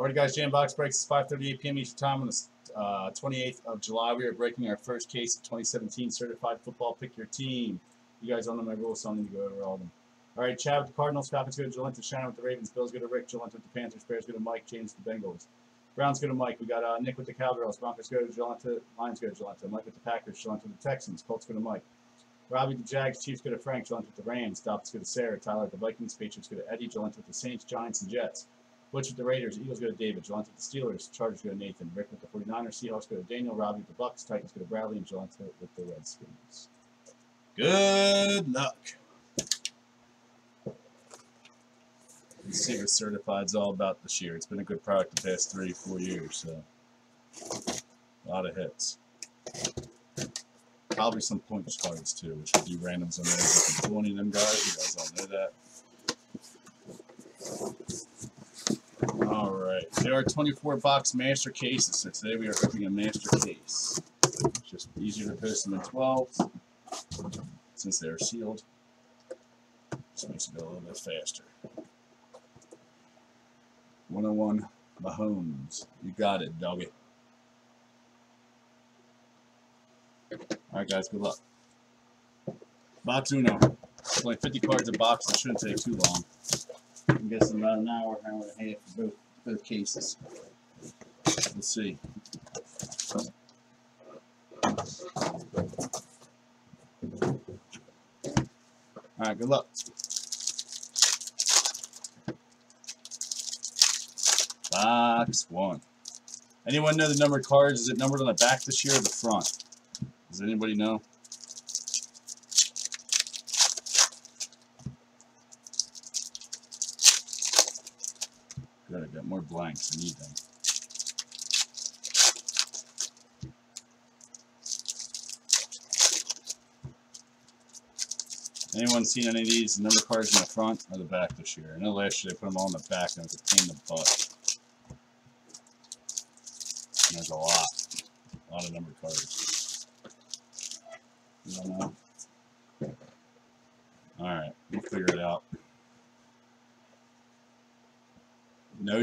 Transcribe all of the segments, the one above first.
Alright guys, JM Box breaks 5.38 p.m. Eastern Time on the uh, 28th of July. We are breaking our first case of 2017 Certified Football Pick Your Team. You guys all know my rules, so I need to go over all of them. Alright, Chad with the Cardinals, Falcons go to Jalenta, Shannon with the Ravens, Bills go to Rick, Jalenta with the Panthers, Bears go to Mike, James with the Bengals. Browns go to Mike. We got uh, Nick with the Cowgirls, Broncos go to Jalenta, Lions go to Jalenta, Mike with the Packers, Jalenta with the Texans, Colts go to Mike. Robbie the Jags, Chiefs go to Frank, Jalenta with the Rams, Dobbs go to Sarah, Tyler the Vikings, Patriots go to Eddie, Jalenta with the Saints, Giants, and Jets. Butch with the Raiders, Eagles go to David, Jalenta with the Steelers, Chargers go to Nathan, Rick with the 49ers, Seahawks go to Daniel, Robbie with the Bucs, Titans go to Bradley, and Jalenta with the Redskins. Good luck. Let's see what all about this year. It's been a good product the past three, four years, so a lot of hits. Probably some points cards too, which would be randoms on 20 of them guys, you guys all know that. Alright, there are 24 box master cases, so today we are opening a master case. It's just easier to post them in 12 since they are sealed. Just makes it go a little bit faster. 101 Mahomes. You got it, doggy. Alright guys, good luck. Box Uno. It's only 50 cards a box, it shouldn't take too long. I'm guessing about an hour, hour and a half for both, both cases. Let's see. Alright, good luck. Box one. Anyone know the numbered cards? Is it numbered on the back this year or the front? Does anybody know? Good, I got more blanks. I need them. Anyone seen any of these number cards in the front or the back this year? I know last year they put them all in the back and it was a pain in the butt. And there's a lot. A lot of number cards. You don't know? Alright, we'll figure it out.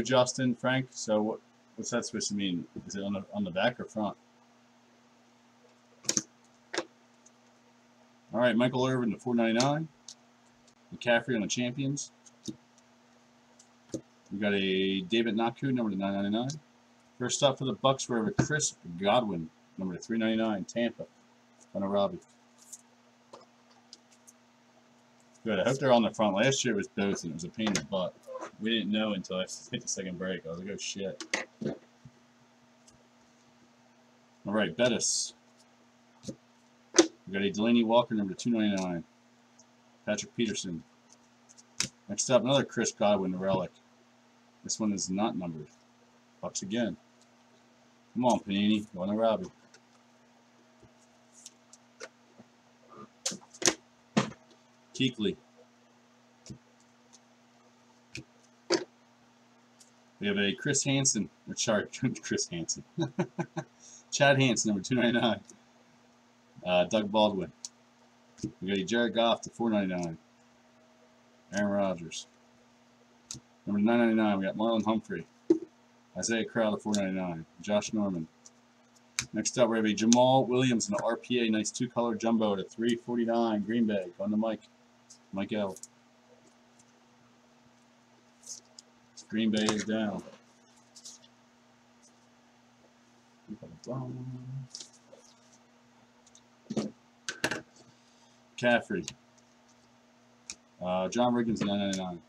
Justin, Frank, so what what's that supposed to mean? Is it on the on the back or front? Alright, Michael Irvin to 499. McCaffrey on the champions. We got a David Njoku, number to 999. First up for the Bucs, we have a Chris Godwin, number to 399, Tampa. On a Robbie. Good. I hope they're on the front. Last year it was both, and it was a pain in the butt. We didn't know until I hit the second break. I was like, oh shit. All right, Bettis. We got a Delanie Walker, number 299. Patrick Peterson. Next up, another Chris Godwin relic. This one is not numbered. Bucs again. Come on, Panini. Going to Robbie. Kuechly. We have a Chris Hansen, or sorry, Chris Hansen. Chad Hansen, number 299. Uh, Doug Baldwin. We got a Jared Goff to 499. Aaron Rodgers. Number 999, we got Marlon Humphrey. Isaiah Crowell to 499. Josh Norman. Next up, we have a Jamaal Williams and an RPA, nice two-color jumbo to 349. Green Bay. On the mic. Mike L. Green Bay is down. Caffrey. Uh, John Riggins, 999.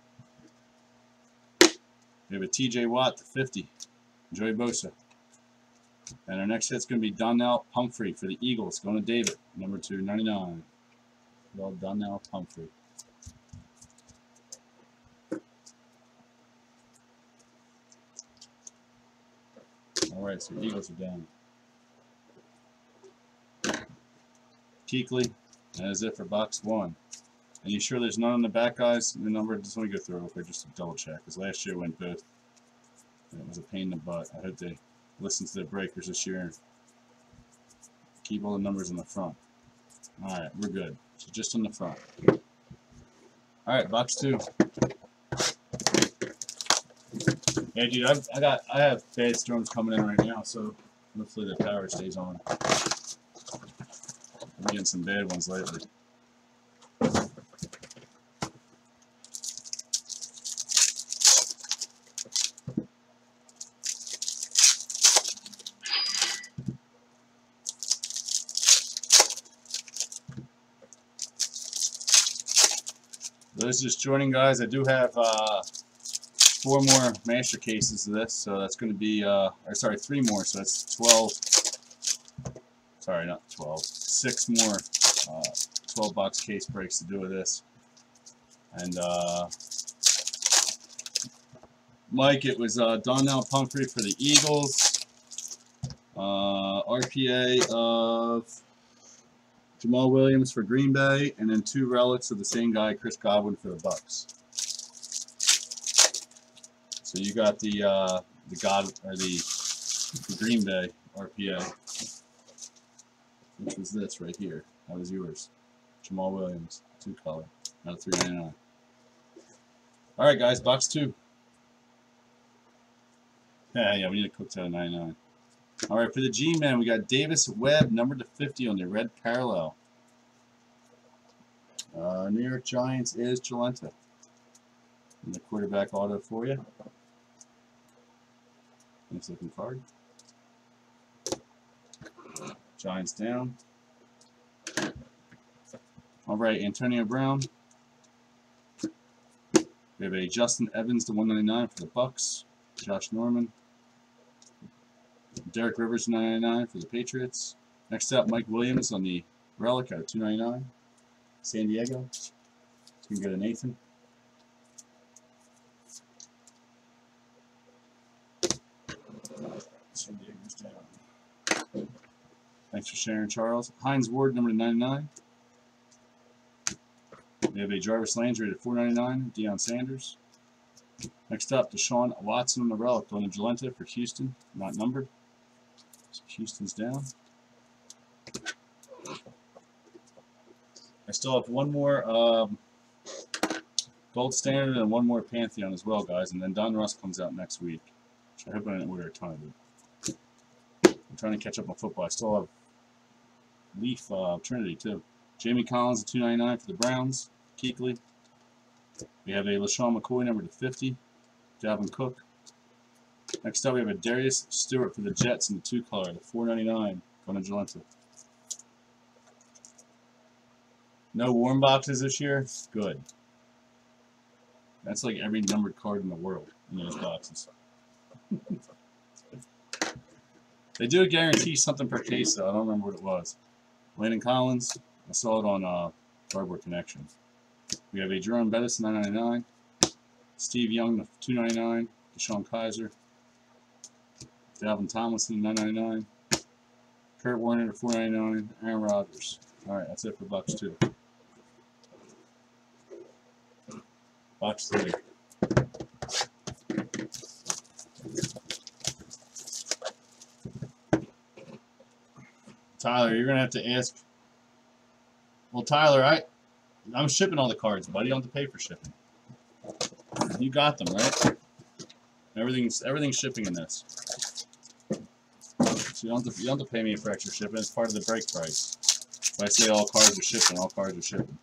We have a TJ Watt to 50. Joey Bosa. And our next hit's going to be Donnel Pumphrey for the Eagles. Going to David, number 299. Well, Donnel Pumphrey. Alright, so Eagles are down. Kuechly, that is it for box one. Are you sure there's none on the back, guys? The number, just let me go through real quick just to double check, because last year went both. It was a pain in the butt. I hope they listen to the breakers this year and keep all the numbers in the front. Alright, we're good. So just on the front. Alright, box two. Yeah, dude, I've, I got I have bad storms coming in right now, so hopefully the power stays on. I'm getting some bad ones lately. Those just joining, guys, I do have uh, four more master cases of this, so that's going to be, uh, or sorry, three more, so that's 12, sorry, not 12, six more uh, 12 box case breaks to do with this. And, uh, Mike, it was uh, Donnel Pumphrey for the Eagles, uh, RPA of Jamaal Williams for Green Bay, and then two relics of the same guy, Chris Godwin for the Bucs. So you got the uh, the God or the, the Green Bay RPA, which was this right here. That was yours, Jamaal Williams, two color, out of three ninety nine. All right, guys, box two. Yeah, yeah, we need to cook to 99. All right, for the G-Man, we got Davis Webb, number to 50 on the red parallel. Uh, New York Giants is Jalenta. And the quarterback auto for you. Nice looking card. Giants down. All right, Antonio Brown. We have a Justin Evans to 199 for the Bucs. Josh Norman. Derek Rivers 999 for the Patriots. Next up, Mike Williams on the Relic at 299. San Diego. So we can go to Nathan. San Diego's down. Thanks for sharing, Charles. Hines Ward, number 99. We have a Jarvis Landry at 499. Deion Sanders. Next up, Deshaun Watson on the relic on the Jalenta for Houston, not numbered. So Houston's down. I still have one more um, Gold Standard and one more Pantheon as well, guys, and then Donruss comes out next week. Which I hope I didn't order a ton of it. I'm trying to catch up on football. I still have Leaf uh, Trinity, too. Jamie Collins at 299 for the Browns. Kuechly. We have a LeSean McCoy number to 50. Dalvin Cook. Next up, we have a Darius Stewart for the Jets in the two color, the 499 going to Jalenta. No warm boxes this year? Good. That's like every numbered card in the world in those boxes. they do guarantee something per case, though. I don't remember what it was. Landon Collins. I saw it on uh, Cardboard Connection. We have a Jerome Bettis, 999. Steve Young, 299. DeShone Kizer. Dalvin Tomlinson, 999. Kurt Warner, 499. Aaron Rodgers. Alright, that's it for Bucks 2. Box 3. Tyler, you're gonna have to ask. Well, Tyler, I, I'm shipping all the cards, buddy. You don't have to pay for shipping. You got them, right? Everything's everything's shipping in this. So you don't have to, you don't have to pay me for extra shipping. It's part of the break price. If I say all cards are shipping, all cards are shipping.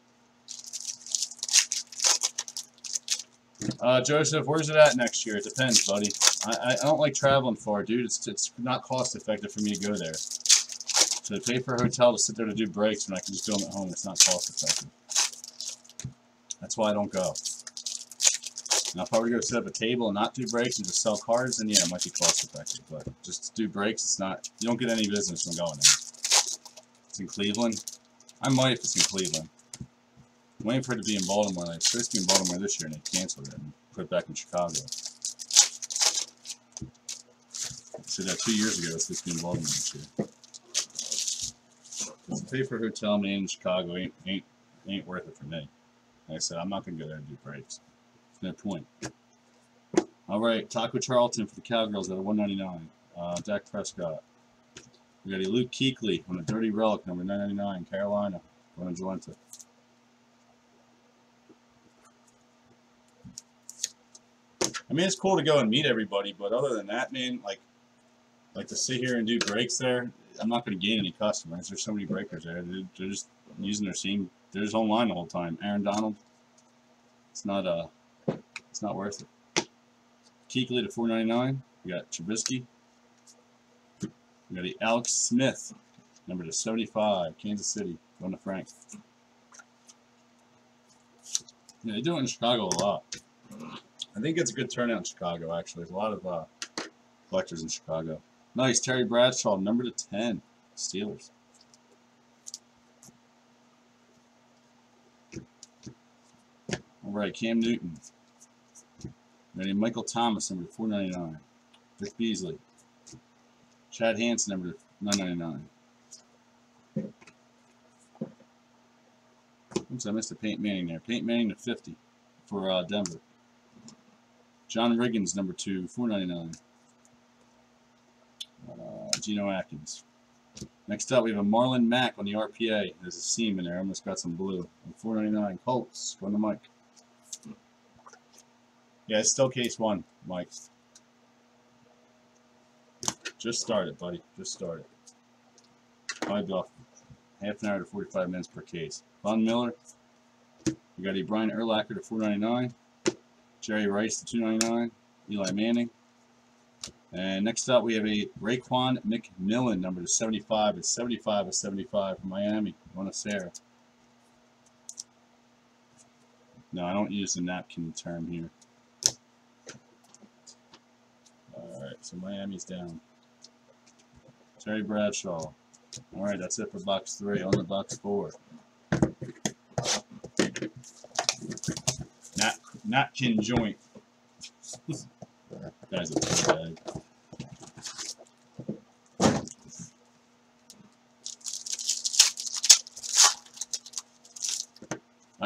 Uh, Joseph, where's it at next year? It depends, buddy. I, I don't like traveling far, dude. It's, it's not cost effective for me to go there. To pay for a hotel to sit there to do breaks when I can just do them at home, it's not cost effective. That's why I don't go. Now, if I were to go set up a table and not do breaks and just sell cards, then yeah, it might be cost effective. But just to do breaks, it's not, you don't get any business from going there. It's in Cleveland. I might if it's in Cleveland. I'm waiting for it to be in Baltimore. It's supposed to be in Baltimore this year, and they canceled it and put it back in Chicago. So that two years ago, it's supposed to be in Baltimore this year. Pay for a hotel man in Chicago ain't ain't ain't worth it for me. Like I said, I'm not gonna go there and do breaks. No point. All right, Taco Charlton for the Cowgirls at a 199. Uh, Dak Prescott. We got a Luke Kuechly on a Dirty Relic, number 999, Carolina, going to Jalenta. I mean, it's cool to go and meet everybody, but other than that, man, like, like to sit here and do breaks there, I'm not going to gain any customers. There's so many breakers there. They're, they're just using their same. They're just online the whole time. Aaron Donald. It's not uh, it's not worth it. Kuechly to 4.99. We got Trubisky. We got the Alex Smith, number to 75, Kansas City, going to Frank. Yeah, they do it in Chicago a lot. I think it's a good turnout in Chicago, actually. There's a lot of uh, collectors in Chicago. Nice, Terry Bradshaw, number to 10, Steelers. All right, Cam Newton. Ready, Michael Thomas, number 499. Vic Beasley. Chad Hansen, number 999. Oops, I missed a Peyton Manning there. Peyton Manning to 50 for uh, Denver. John Riggins, number 2, 499. Geno Atkins. Next up, we have a Marlon Mack on the RPA. There's a seam in there. I almost got some blue. 499 Colts. Going to Mike. Yeah, it's still case one, Mike. Just start it, buddy. Just start it. Five off. Half an hour to 45 minutes per case. Von Miller. We got a Brian Urlacher to 499. Jerry Rice to 299. Eli Manning. And next up, we have a Raekwon McMillan, number to 75. It's 75 of 75 from Miami. Sarah. No, I don't use the napkin term here. Alright, so Miami's down. Terry Bradshaw. Alright, that's it for box three. On the box four. Not napkin joint. Guy's a bag.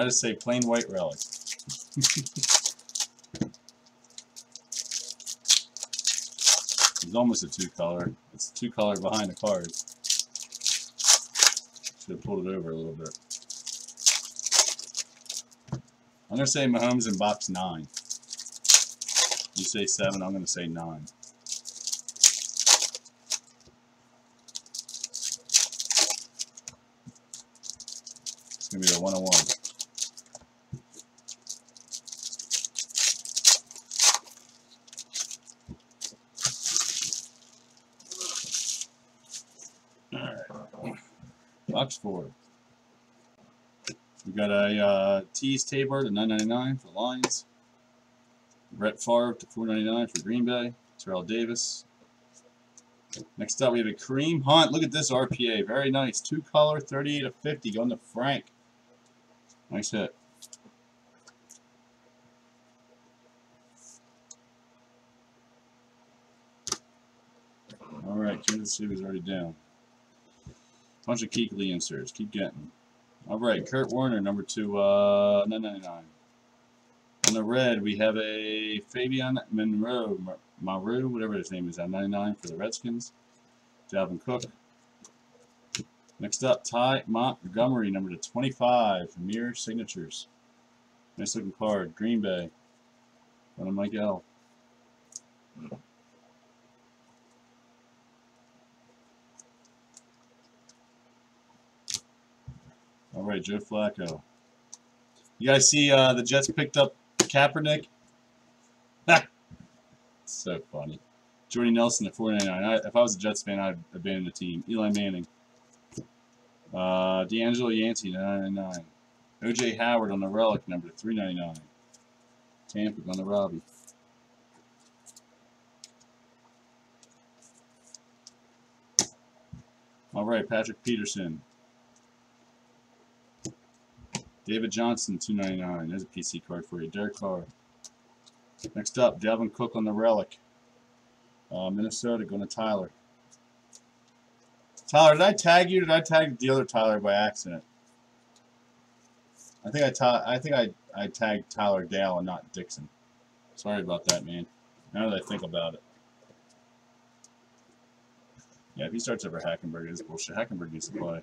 I just say plain white relic. It's almost a two color. It's two color behind the card. Should have pulled it over a little bit. I'm gonna say Mahomes in box nine. You say seven, I'm gonna say nine. It's gonna be the 101. Four. We got a uh, Teez Tabor to 9.99 for the Lions. Brett Favre to 4.99 for Green Bay. Terrell Davis. Next up, we have a Kareem Hunt. Look at this RPA. Very nice. Two color, 38 of 50. Going to Frank. Nice hit. All right, Kansas City was already down. Bunch of Kuechly inserts. Keep getting. All right, Kurt Warner, number two, uh, 999. On the red, we have a Fabian Monroe, Maru, whatever his name is, at 99 for the Redskins. Dalvin Cook. Next up, Ty Montgomery, number to 25, Mirror Signatures. Nice looking card. Green Bay. One of Mike L. All right, Joe Flacco. You guys see uh, the Jets picked up Kaepernick? so funny. Jordy Nelson at 499. if I was a Jets fan, I'd abandon the team. Eli Manning. Uh, D'Angelo Yancey, 999. O.J. Howard on the relic, number 399. Tampa on the Robbie. All right, Patrick Peterson. David Johnson, 299. There's a PC card for you. Derek Carr. Next up, Dalvin Cook on the relic. Uh, Minnesota going to Tyler. Tyler, did I tag you? Did I tag the other Tyler by accident? I think I ta I think I I tagged Tyler Dale and not Dixon. Sorry about that, man. Now that I think about it. Yeah, if he starts over Hackenberg, it's bullshit. Hackenberg needs to play.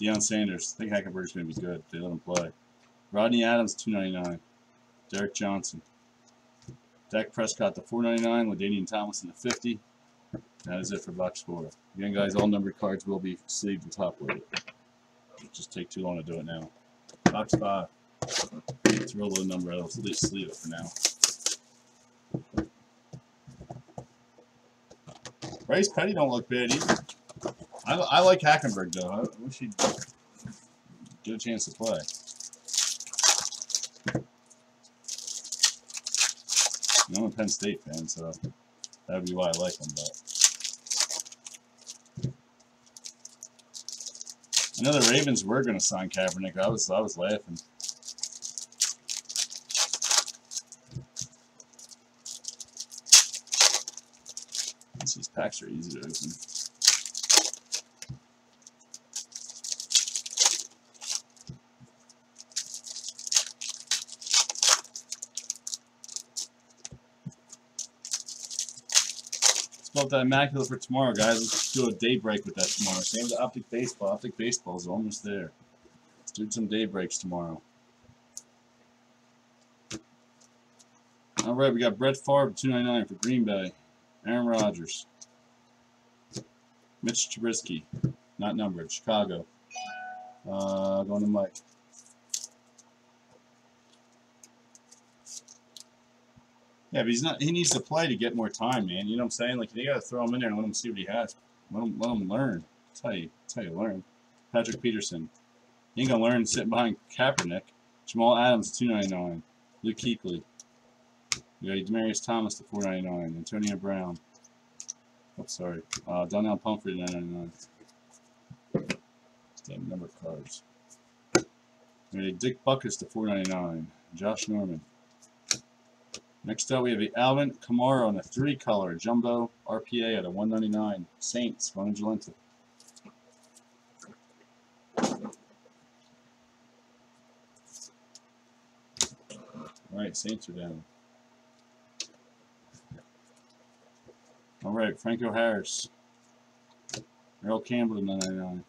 Deion Sanders. I think Hackenberg's going to be good. They let him play. Rodney Adams, 299. Derek Johnson. Dak Prescott the 499, LaDainian Thomas in the 50. That is it for box four. Again, guys, all numbered cards will be sleeved and top loaded. Just take too long to do it now. Box five. It's a real low number. I'll at least sleeve it for now. Bryce Petty don't look bad either. I, I like Hackenberg though. I wish he'd get a chance to play. I'm a Penn State fan, so that would be why I like him. But I know the Ravens were going to sign Kaepernick. I was I was laughing. These packs are easy to open. Immaculate for tomorrow, guys. Let's do a daybreak with that tomorrow. Same with Optic Baseball. Optic Baseball is almost there. Let's do some daybreaks tomorrow. All right, we got Brett Favre, 299 for Green Bay. Aaron Rodgers. Mitch Trubisky, not numbered, Chicago. Uh, going to Mike. Yeah, but he's not. He needs to play to get more time, man. You know what I'm saying? Like you got to throw him in there and let him see what he has. Let him let him learn. That's how you. That's how you learn. Patrick Peterson. You ain't gonna learn sitting behind Kaepernick. Jamal Adams, 299. Luke Kuechly. You got Demaryius Thomas to 499. Antonio Brown. Oh, sorry. Uh, Donnel Pumphrey, 999. Damn number of cards. We have Dick Butkus to 499. Josh Norman. Next up, we have the Alvin Kamara on a three color jumbo RPA at a 199. Saints, Ron Jalenta. All right, Saints are down. All right, Franco Harris. Earl Campbell to 99.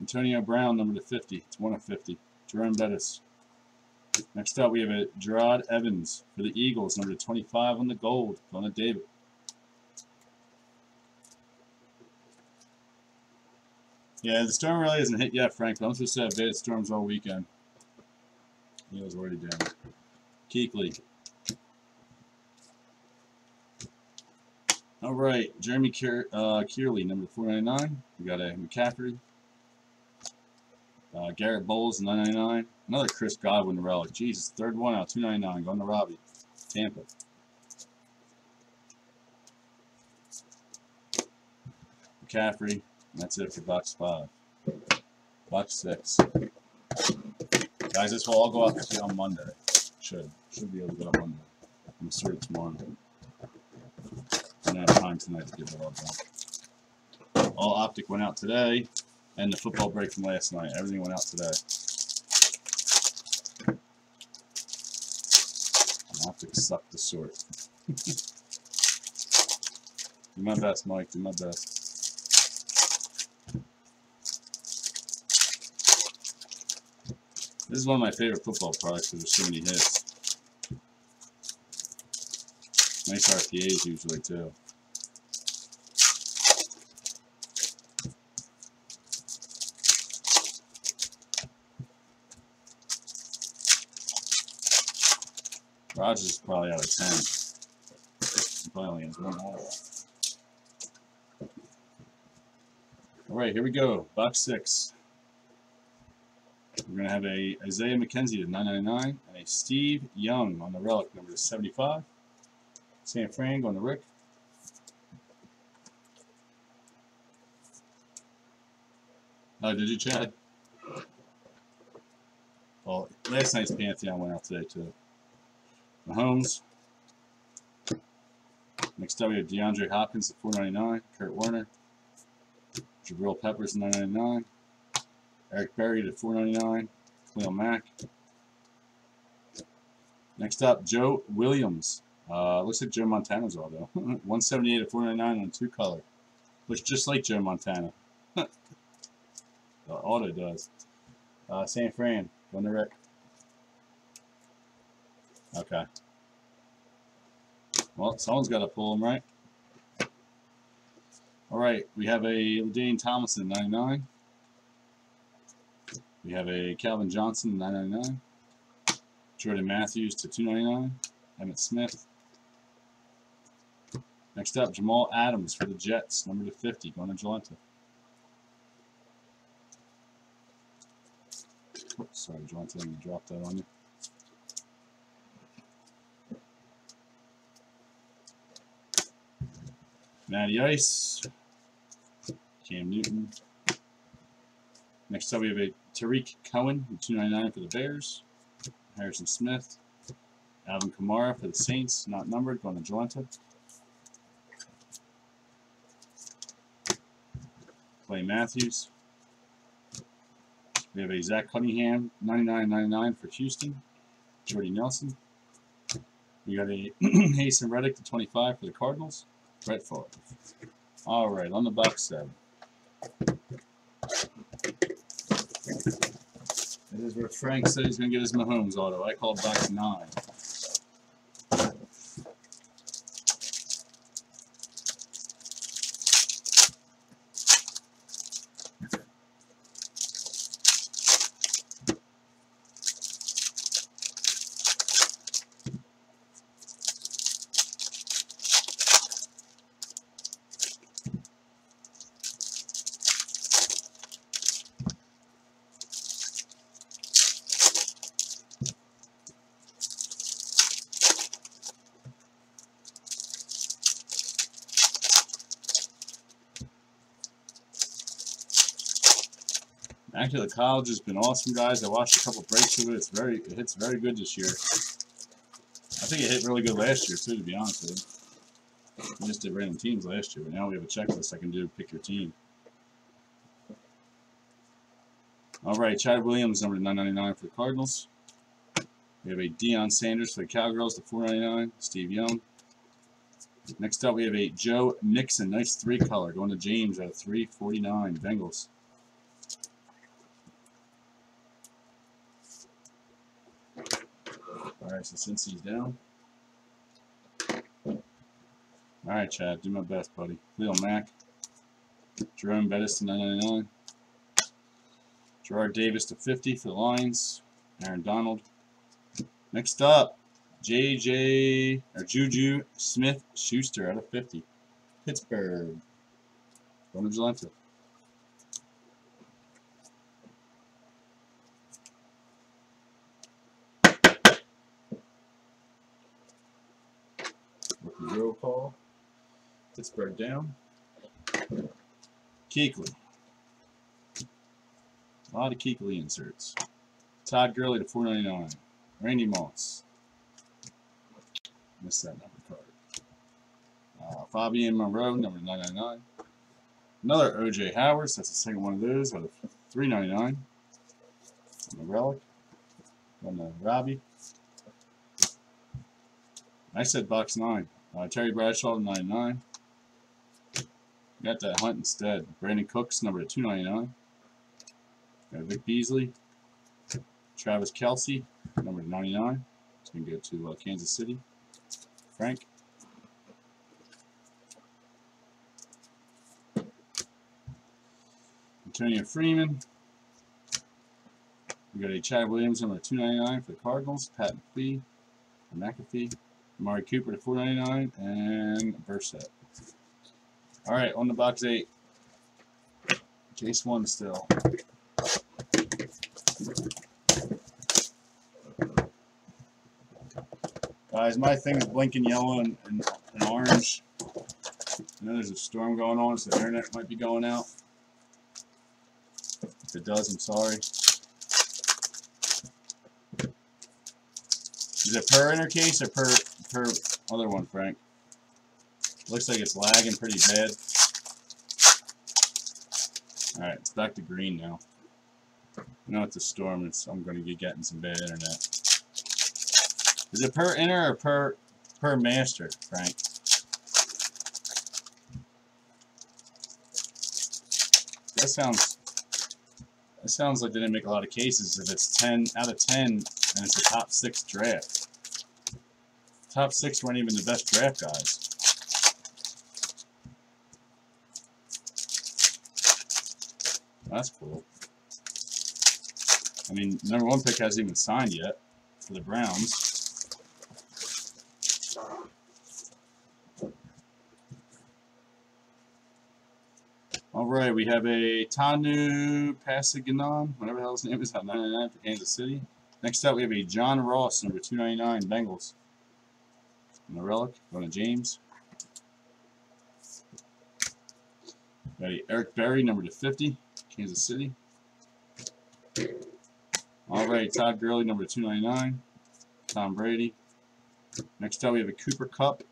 Antonio Brown, number to 50. It's 1 of 50. Jerome Bettis. Next up, we have a Gerard Evans for the Eagles, number 25 on the gold. To David. Yeah, the storm really hasn't hit yet, Frank. I'm supposed to have bad storms all weekend. He was already down. Kuechly. All right, Jeremy Kier, uh, number 499. We got a McCaffrey. Uh, Garett Bolles, 999. Another Chris Godwin relic. Jesus, third one out, 299. Going to Robbie. Tampa. McCaffrey. that's it for box five. Box six. Guys, this will all go out on Monday. Should. Should be able to go on Monday. I'm sure tomorrow. I don't have time tonight to get it all done. All optic went out today, and the football break from last night. Everything went out today. Optic sucked the sort. do my best, Mike. Do my best. This is one of my favorite football products because there's so many hits. Nice RPAs usually too. Rogers is probably out of 10. He probably only has one hole. Alright, here we go. Box 6. We're going to have a Isaiah McKenzie to 999 and a Steve Young on the relic number 75. San Fran going to Rick. Oh, did you, Chad? Well, last night's Pantheon went out today, too. Mahomes. Next up, we have DeAndre Hopkins at 499. Kurt Warner. Jabril Peppers at 999. Eric Berry at 499. Khalil Mack. Next up, Joe Williams uh, looks like Joe Montana's all though. 178 at 499 on two color. Looks just like Joe Montana. the auto does. Uh, San Fran, to Rick. Okay. Well, someone's got to pull them, right? All right, we have a Dane Thomason 99. We have a Calvin Johnson 999. Jordan Matthews to 299. Emmitt Smith. Next up, Jamal Adams for the Jets, number to 50, going to Jalenta. Oops, sorry, Jalenta, let me that on you. Matty Ice, Cam Newton. Next up, we have a Tarik Cohen, 299 for the Bears. Harrison Smith. Alvin Kamara for the Saints, not numbered, going to Jalenta. Clay Matthews. We have a Zach Cunningham, 99.99 for Houston. Jordy Nelson. We got a Haason Reddick to 25 for the Cardinals. Brett Favre. All right, on the box seven. This is where Frank said he's going to get his Mahomes auto. I called box nine. Actually, the college has been awesome, guys. I watched a couple breaks of it. It's very, it hits very good this year. I think it hit really good last year too, to be honest with you. We just did random teams last year, but now we have a checklist I can do. Pick your team. All right, Chad Williams, number 999 for the Cardinals. We have a Deion Sanders for the Cowgirls the 499. Steve Young. Next up, we have a Joe Mixon, nice three color, going to James at 349 Bengals. So since he's down. Alright, Chad, do my best, buddy. Leo Mack. Jerome Bettis to 999. Jarrad Davis to 50 for the Lions. Aaron Donald. Next up, JJ or Juju Smith Schuster out of 50. Pittsburgh. Going to Pittsburgh down. Kuechly. A lot of Kuechly inserts. Todd Gurley to 499. Randy Moss. Missed that number card. Uh, Fabian Monroe, number 999. Another OJ Howard, that's the second one of those, out of 399. On the relic. On the Robbie. I said box 9. Uh, Terry Bradshaw, 99. Got that Hunt instead. Brandin Cooks, number 299. Got Vic Beasley. Travis Kelce, number 99. It's going to go to uh, Kansas City. Frank. Antonio Freeman. We got a Chad Williams, number 299 for the Cardinals. Pat McPhee McAfee. Amari Cooper to 499 and Burset. Alright, on the box 8. Chase 1 still. Guys, my thing is blinking yellow and, and, and orange. I know there's a storm going on, so the internet might be going out. If it does, I'm sorry. Is it per inner case or per per other one, Frank? Looks like it's lagging pretty bad. Alright, it's back to green now. I know it's a storm, it's, I'm going to be getting some bad internet. Is it per inner or per per master, Frank? That sounds that sounds like they didn't make a lot of cases if it's 10 out of 10 and it's a top 6 draft. Top six weren't even the best draft guys. That's cool. I mean, number one pick hasn't even signed yet for the Browns. All right, we have a Tanu Pasaganon, whatever the hell his name is, at 99 for Kansas City. Next up, we have a John Ross, number 299, Bengals. And a relic, going to James. Got a Eric Berry, number to 50, Kansas City. All right, Todd Gurley, number 299, Tom Brady. Next up, we have a Cooper Kupp,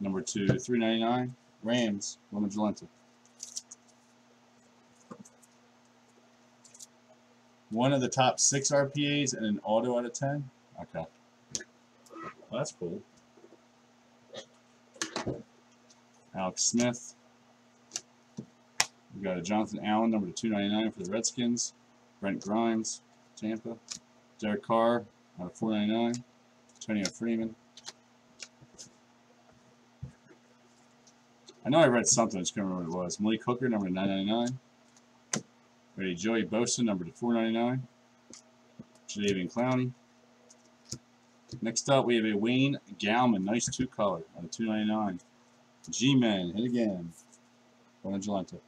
number two, 399, Rams, Roman Jalenta. One of the top six RPAs and an auto out of 10? Okay. Well, that's cool. Alex Smith. We got a Jonathan Allen, number 299 for the Redskins. Brent Grimes, Tampa. Derek Carr, uh, out of 499. Antonio Freeman. I know I read something, I just can't remember what it was. Malik Hooker, number 999. Ready, Joey Bosa, number to 499. Jadeveon Clowney. Next up, we have a Wayne Gallman, nice two color, on a 299. G-Man, hit again. Going Jalenta.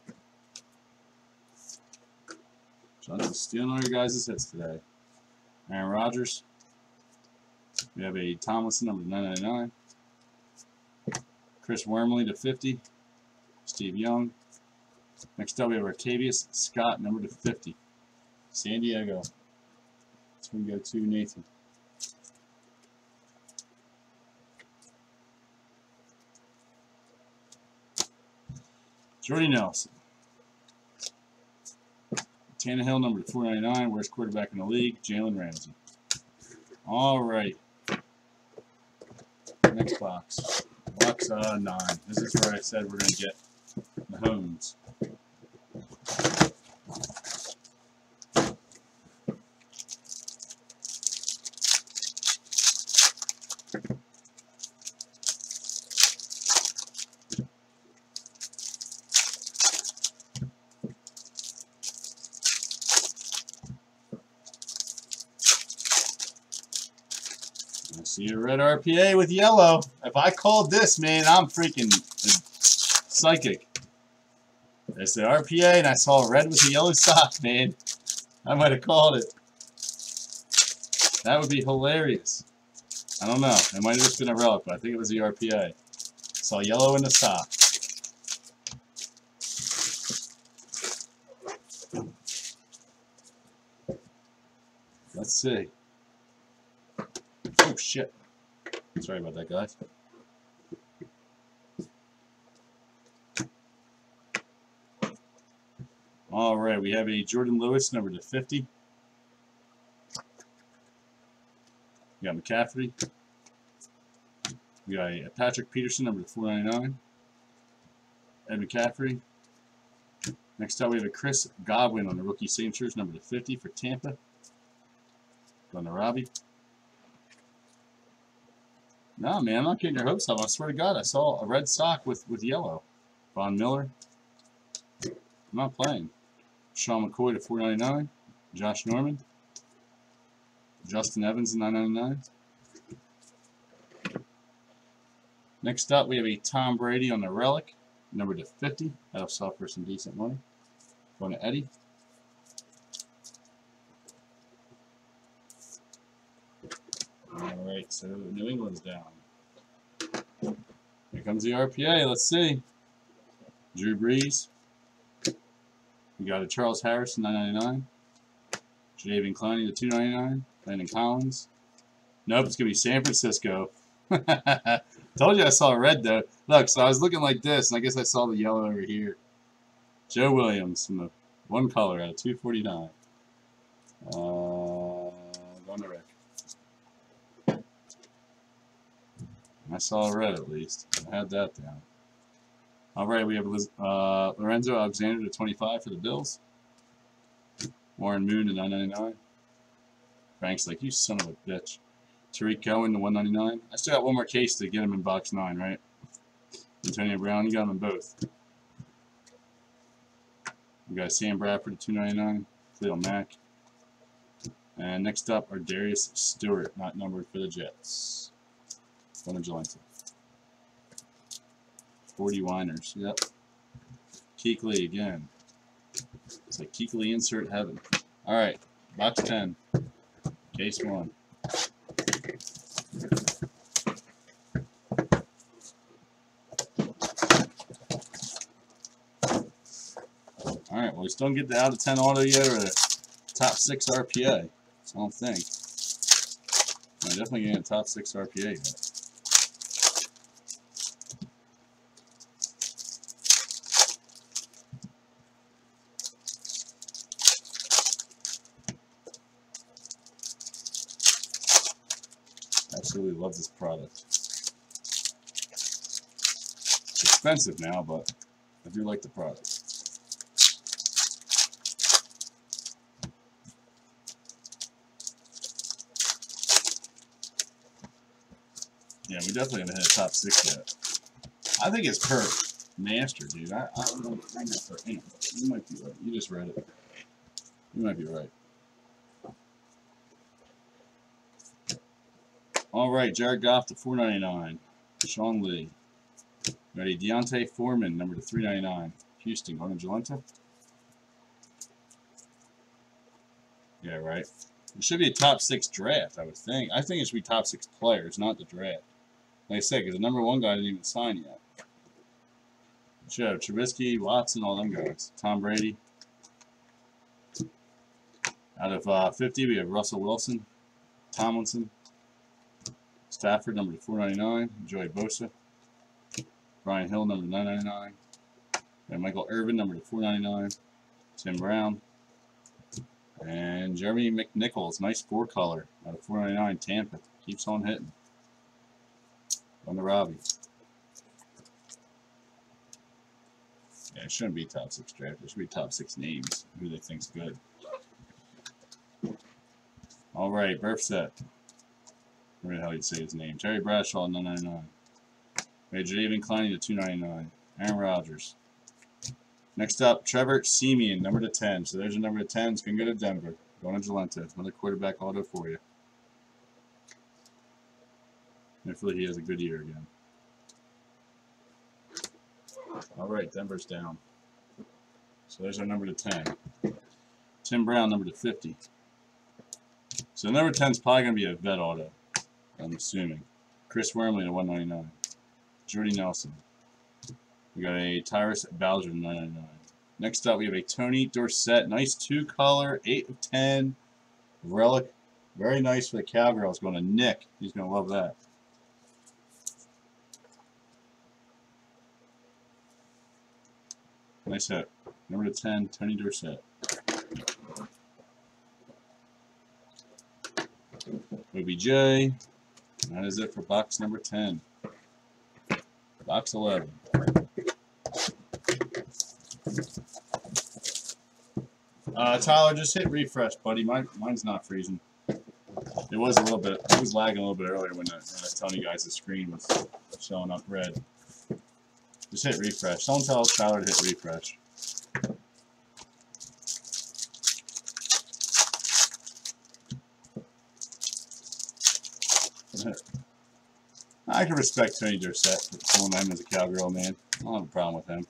Johnson's stealing all your guys' hits today. Aaron Rodgers. We have a Tomlinson, number 999. Chris Wormley to 50. Steve Young. Next up, we have Artavis Scott, number to 50. San Diego. Going to go to Nathan. Jordy Nelson. Tannehill, number 499. Worst quarterback in the league. Jalen Ramsey. All right. Next box. Box uh, 9. This is where I said we're going to get Mahomes. I see a red RPA with yellow. If I called this, man, I'm freaking psychic. There's the RPA, and I saw red with a yellow sock, man. I might have called it. That would be hilarious. I don't know. It might have just been a relic, but I think it was the RPA. Saw yellow in the sock. Let's see. Oh, shit. Sorry about that, guys. All right, we have a Jordan Lewis, number to 50. We got McCaffrey. We got a Patrick Peterson, number to 499. Ed McCaffrey. Next up, we have a Chris Godwin on the rookie signatures, number to 50 for Tampa. To Robbie. No, man, I'm not getting your hopes up. I swear to God, I saw a red sock with, with yellow. Von Miller. I'm not playing. Sean McCoy to 499. Josh Norman. Justin Evans to 999. Next up, we have a Tom Brady on the relic, number to 50. That'll sell for some decent money. Going to Eddie. So New England's down. Here comes the RPA. Let's see. Drew Brees. We got a Charles Harris, 999. Jadeveon Clowney to 299. Landon Collins. Nope, it's gonna be San Francisco. Told you I saw red though. Look, so I was looking like this, and I guess I saw the yellow over here. Joe Williams from the one color out of 249. Uh, going to Rick. I saw red at least. I had that down. All right, we have uh, Lorenzo Alexander to 25 for the Bills. Warren Moon to 999. Frank's like, you son of a bitch. Tarik Cohen to 199. I still got one more case to get him in box 9, right? Antonio Brown, you got in both. We got Sam Bradford to 299. Khalil Mack. And next up are Darius Stewart, not numbered for the Jets. Jalenta. 40 Winers, yep. Kuechly again. It's like Kuechly insert heaven. Alright, box 10. Case 1. Alright, well, we still don't get the out of 10 auto yet or the top 6 RPA. I don't think. I'm definitely getting a top 6 RPA yet. Absolutely love this product. It's expensive now, but I do like the product. Yeah, we definitely haven't hit a top six yet. I think it's per master, dude. I, I don't know. You might be right. You just read it. You might be right. All right, Jared Goff to 499. Sean Lee. Ready, D'Onta Foreman, number to 399. Houston, going to Jalenta. Yeah, right. It should be a top six draft, I would think. I think it should be top six players, not the draft. Like I said, because the number one guy didn't even sign yet. should have Trubisky, Watson, all them guys. Tom Brady. Out of uh, 50, we have Russell Wilson, Tomlinson, Stafford, number 499, Joey Bosa, Brian Hill, number 999, and Michael Irvin, number 499, Tim Brown, and Jeremy McNichols, nice four color out of 499, Tampa, keeps on hitting on the Robbie. Yeah, it shouldn't be top six draft. It should be top six names. Who they think's good. All right, birth set. Where the hell you say his name? Terry Bradshaw, 999. Major David Clowney to 299. Aaron Rodgers. Next up, Trevor Siemian, number to 10. So there's a number to 10. It's going to go to Denver. Going to Jalenta. Another quarterback auto for you. Hopefully he has a good year again. Alright, Denver's down. So there's our number to 10. Tim Brown, number to 50. So number 10 is probably going to be a vet auto, I'm assuming. Chris Wormley to 199. Jordy Nelson. We got a Tyus Bowser to 999. Next up, we have a Tony Dorsett. Nice two-color, 8 of 10. Relic. Very nice for the Cowgirls. Going to Nick. He's going to love that. Nice hit. Number to 10, Tony Dorsett. OBJ. That is it for box number 10. Box 11. Uh, Tyler, just hit refresh, buddy. Mine, mine's not freezing. It was a little bit, it was lagging a little bit earlier when I, when I was telling you guys the screen was showing up red. Just hit refresh. Don't tell Tyler to hit refresh. I can respect Tony Dorsett for pulling him as a cowgirl man. I don't have a problem with him.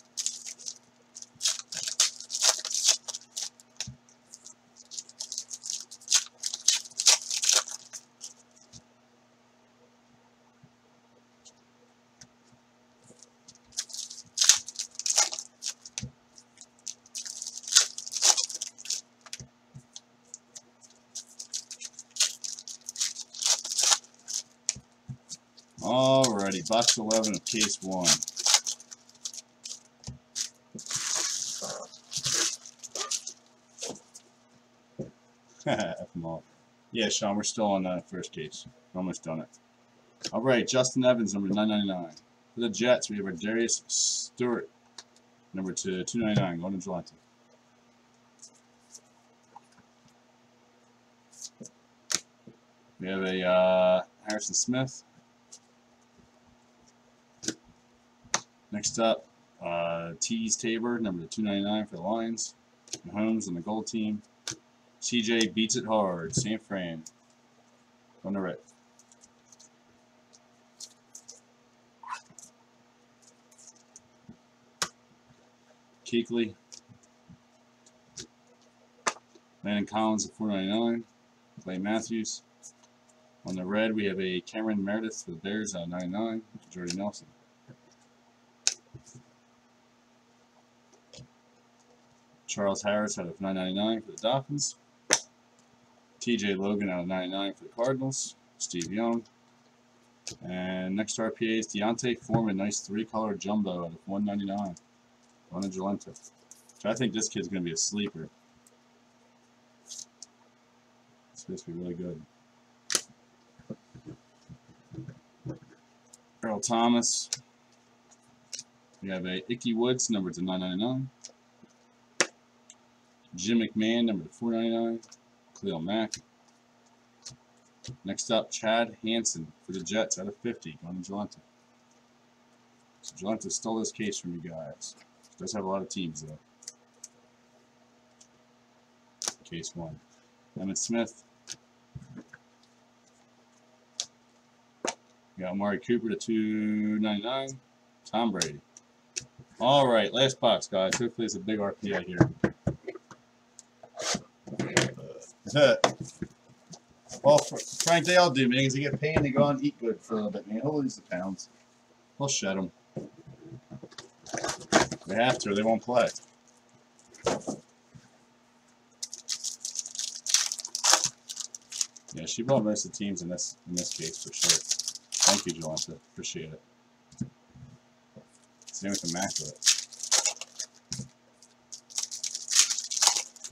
Box 11 of case 1. F them all. Yeah, Sean, we're still on that first case. We're almost done it. Alright, Justin Evans, number 999. For the Jets, we have ArDarius Stewart, number two, 299, going to Jalenta. We have a uh, Harrison Smith. Next up, uh, Tabor, number 299 for the Lions. Mahomes on the gold team. CJ Beathard. San Fran. On the red. Kuechly. Landon Collins at 499. Clay Matthews. On the red, we have a Cameron Meredith for the Bears at 99. Jordy Nelson. Charles Harris out of 999 for the Dolphins. TJ Logan out of 99 for the Cardinals. Steve Young. And next RPA is D'Onta Foreman, nice three-color jumbo out of 199. One of Jalenta. So I think this kid's going to be a sleeper. It's supposed to be really good. Earl Thomas. We have a Ickey Woods, number to 999. Jim McMahon, number to 499. Khalil Mack. Next up, Chad Hansen for the Jets out of 50, going to Jalenta. So Jalenta stole this case from you guys. Does have a lot of teams though. Case one. Emmitt Smith. Got Amari Cooper to 299. Tom Brady. All right, last box, guys. Hopefully it's a big RPA here. Well, Frank, they all do, man, because they get paid and they go on and eat good for a little bit, man. He'll lose the pounds. He'll shed them. They have to, or they won't play. Yeah, she bought most of the teams in this in this case for sure. Thank you, Jolanta. Appreciate it. Same with Immaculate.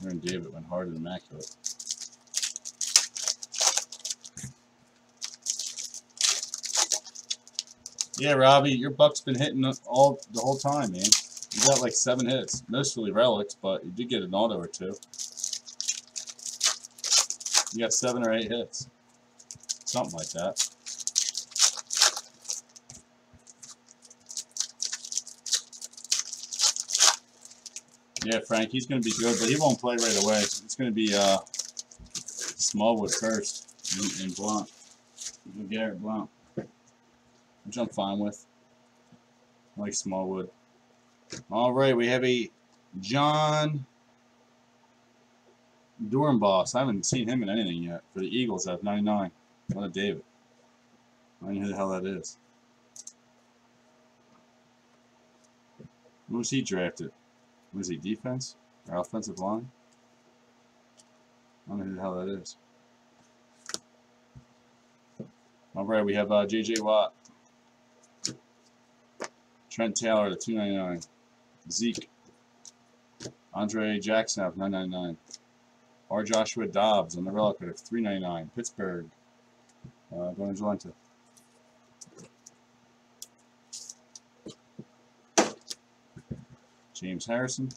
Her and David went hard at Immaculate. Yeah, Robbie, your buck's been hitting all the whole time, man. You got like seven hits, mostly relics, but you did get an auto or two. You got seven or eight hits, something like that. Yeah, Frank, he's going to be good, but he won't play right away. It's going to be uh, Smallwood first and, and Blount. Garrett Blount which I'm fine with. I like Smallwood. Alright, we have a John Doornbos. I haven't seen him in anything yet. For the Eagles at 99. What a David. I don't know who the hell that is. Who was he drafted? Was he defense? Or offensive line? I don't know who the hell that is. Alright, we have uh, J.J. Watt. Trent Taylor to 299. Zeke. Andre Jackson of 999. R. Joshua Dobbs on the relic of 399. Pittsburgh. Uh, going to Jalenta. James Harrison.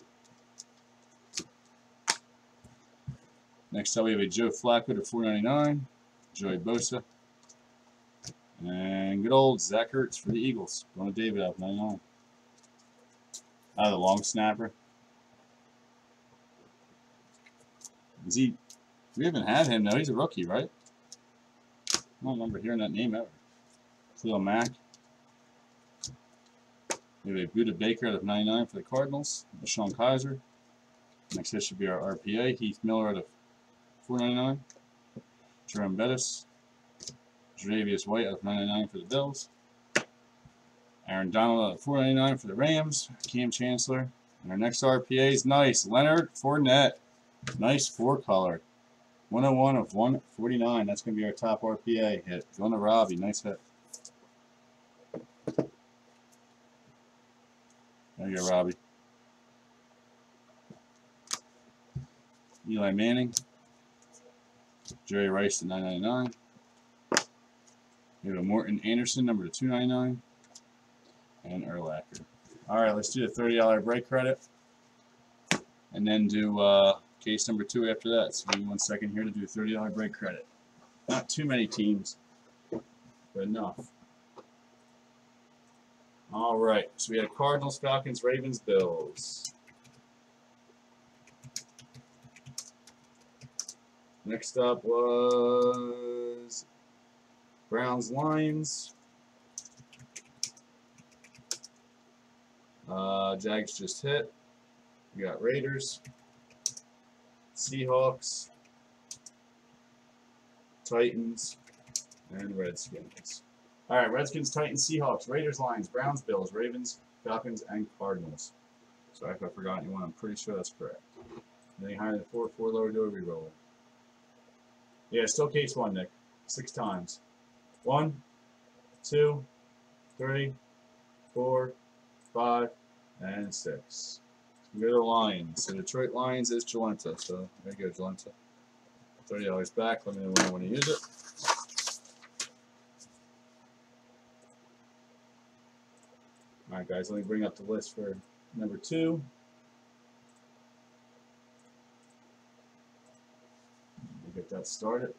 Next up we have a Joe Flacco to 499. Joey Bosa. And good old Zach Ertz for the Eagles. Going to David out 99. Out of the long snapper. Is he? We haven't had him though. He's a rookie, right? I don't remember hearing that name ever. Khalil Mack. We have a Budda Baker out of 99 for the Cardinals. DeShone Kizer. Next hit should be our RPA. Heath Miller out of 499. Jerome Bettis. Tre'Davious White of 99 for the Bills. Aaron Donald of 499 for the Rams. Kam Chancellor. And our next RPA is nice. Leonard Fournette. Nice four color. 101 of 149. That's going to be our top RPA hit. Going to Robbie. Nice hit. There you go, Robbie. Eli Manning. Jerry Rice to 999. We have a Morten Andersen, number to 299, and Urlacher. All right, let's do the $30 break credit, and then do uh, case number two after that. So give me one second here to do a $30 break credit. Not too many teams. but enough. All right, so we had Cardinals, Falcons, Ravens, Bills. Next up was Browns, Lions. Uh, Jags just hit. We got Raiders, Seahawks, Titans, and Redskins. All right, Redskins, Titans, Seahawks, Raiders, Lions, Browns, Bills, Ravens, Falcons, and Cardinals. Sorry if I forgot anyone. I'm pretty sure that's correct. Anything higher than four, four lower, do a reroll. Yeah, still case one, Nick. Six times. One, two, three, four, five, and six. We go to Lions. So Detroit Lions is Jalenta. So there you go, Jalenta. Thirty dollars back. Let me know when I want to use it. Alright guys, let me bring up the list for number two. Get that started.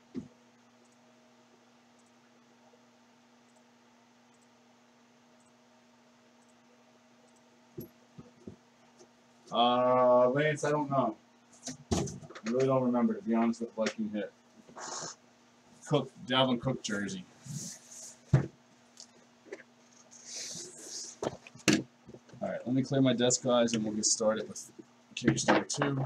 Uh, Lance, I don't know. I really don't remember, to be honest with you. hit. Cook, Dalvin Cook jersey. Alright, let me clear my desk, guys, and we'll get started with case number two.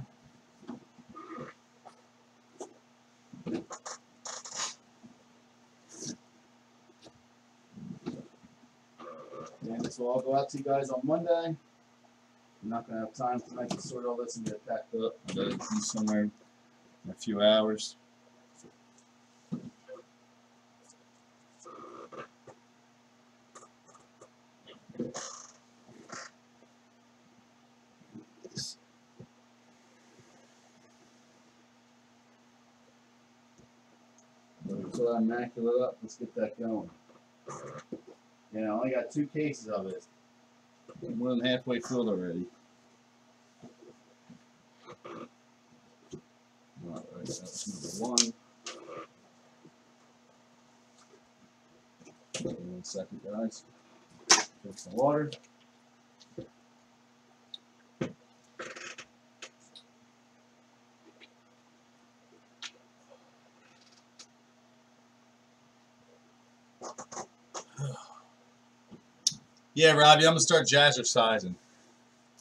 And all go out to you guys on Monday. I'm not going to have time tonight to sort all this and get it packed up. I'll get it somewhere in a few hours. Fill that immaculate up. Let's get that going. You know, I only got two cases of it. More than halfway filled already. Alright, that was number one. Give One second, guys. Drink some water. Yeah, Robbie, I'm gonna start jazzercising.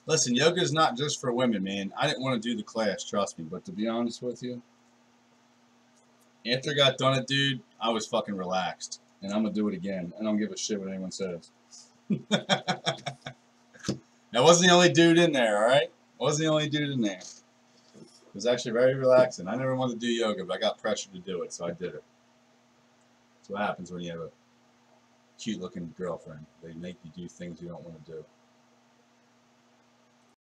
Listen, yoga is not just for women, man. I didn't want to do the class, trust me. But to be honest with you, after I got done it, dude, I was fucking relaxed, and I'm gonna do it again. I don't give a shit what anyone says. I wasn't the only dude in there, all right? I wasn't the only dude in there. It was actually very relaxing. I never wanted to do yoga, but I got pressured to do it, so I did it. That's what happens when you have a cute looking girlfriend. They make you do things you don't want to do.